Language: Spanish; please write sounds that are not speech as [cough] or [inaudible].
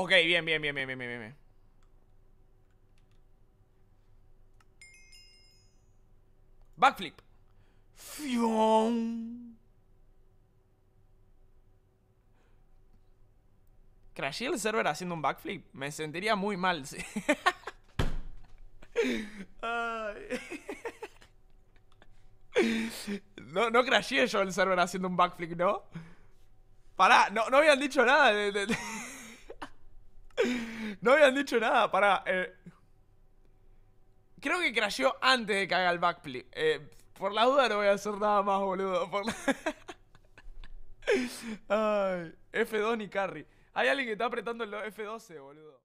Ok, bien, bien, bien, bien, bien, bien, bien. Backflip. Fion. Crashé el server haciendo un backflip. Me sentiría muy mal. sí. [laughs] No, no crasheé yo el server haciendo un backflip, ¿no? Pará, no, no habían dicho nada de- No habían dicho nada, pará eh. Creo que crasheó antes de que haga el backflip. Eh, Por la duda no voy a hacer nada más, boludo [laughs] Ay, F2 ni carry Hay alguien que está apretando el F12, boludo